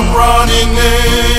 I'm running in.